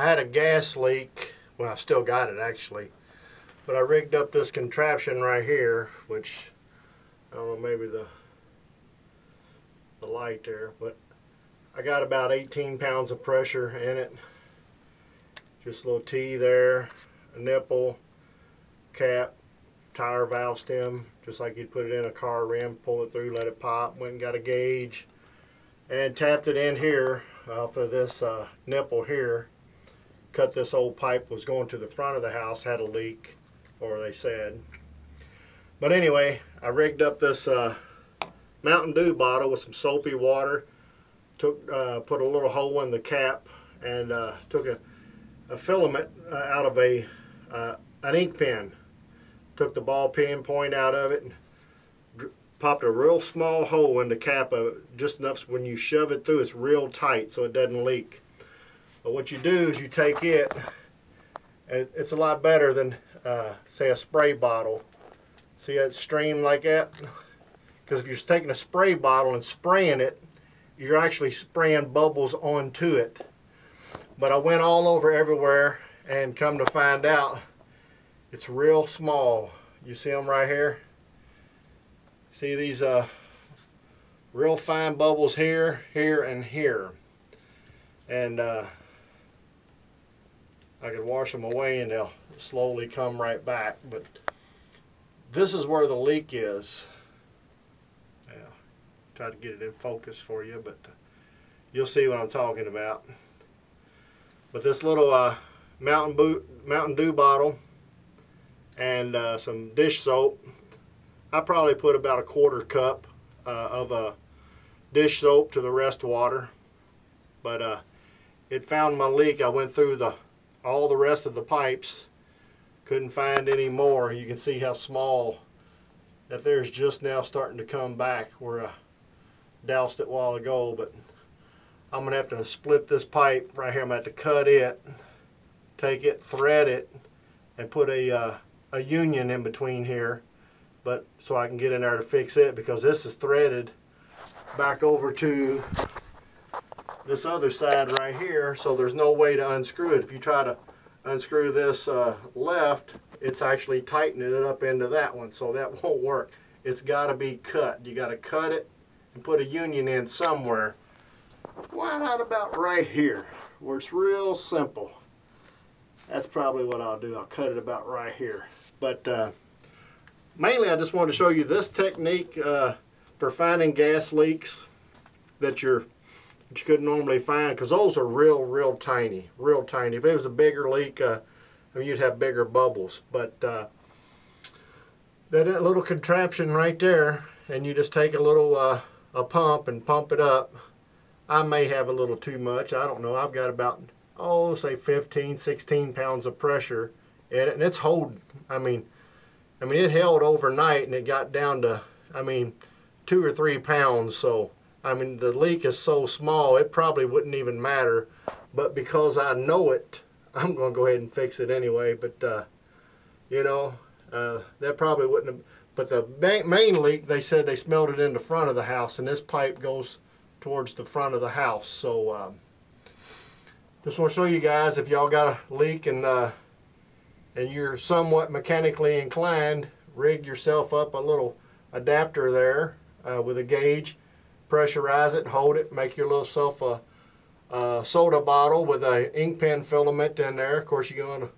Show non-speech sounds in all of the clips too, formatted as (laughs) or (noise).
I had a gas leak. Well, I still got it actually. But I rigged up this contraption right here, which I don't know, maybe the the light there, but I got about 18 pounds of pressure in it. Just a little T there, a nipple, cap, tire valve stem, just like you'd put it in a car rim, pull it through, let it pop, went and got a gauge, and tapped it in here off of this uh, nipple here. Cut this old pipe, was going to the front of the house, had a leak, or they said. But anyway, I rigged up this uh, Mountain Dew bottle with some soapy water, took uh, put a little hole in the cap, and uh, took a, a filament uh, out of a uh, an ink pen. Took the ball peen point out of it, and popped a real small hole in the cap of it, just enough so when you shove it through, it's real tight so it doesn't leak. But what you do is you take it, and it's a lot better than uh, say a spray bottle. See that stream like that? Because if you're taking a spray bottle and spraying it, you're actually spraying bubbles onto it. But I went all over everywhere and come to find out it's real small. You see them right here? See these uh, real fine bubbles here, here, and here. And uh, I could wash them away and they'll slowly come right back. But this is where the leak is. Yeah, try to get it in focus for you, but uh, you'll see what I'm talking about. But this little uh, Mountain, Boo- Mountain Dew bottle and uh, some dish soap, I probably put about a quarter cup uh, of a dish soap to the rest water. But uh, it found my leak. I went through the all the rest of the pipes couldn't find any more. You can see how small that there's just now starting to come back where I doused it a while ago. But I'm gonna have to split this pipe right here. I'm gonna have to cut it, take it, thread it, and put a uh, a union in between here. But so I can get in there to fix it because this is threaded back over to this other side right here. So there's no way to unscrew it. If you try to unscrew this uh, left, it's actually tightening it up into that one, so that (laughs) won't work. It's got to be cut. You got to cut it and put a union in somewhere. Why not about right here, where it's real simple. That's probably what I'll do. I'll cut it about right here. But uh, mainly, I just wanted to show you this technique uh, for finding gas leaks that you're that you couldn't normally find because those are real, real tiny, real tiny. If it was a bigger leak, uh, I mean, you'd have bigger bubbles. But uh, that, that little contraption right there, and you just take a little uh, a pump and pump it up. I may have a little too much. I don't know. I've got about oh, say 15, 16 pounds of pressure in it, and it's holding. I mean, I mean, it held overnight, and it got down to, I mean, two or three pounds. So. I mean, the leak is so small, it probably wouldn't even matter. But because I know it, (laughs) I'm going to go ahead and fix it anyway. But, uh, you know, uh, that probably wouldn't have. But the main, leak, they said they smelled it in the front of the house, and this pipe goes towards the front of the house. So, um, just want to show you guys if y'all got a leak and uh, and you're somewhat mechanically inclined, rig yourself up a little adapter there uh, with a gauge pressurize it, hold it, make your little self a, a soda bottle with a ink pen filament in there. Of course, you're going to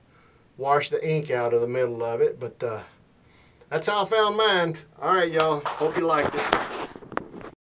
wash the ink out of the middle of it, but uh, that's how I found mine. All right, y'all. Hope you liked it.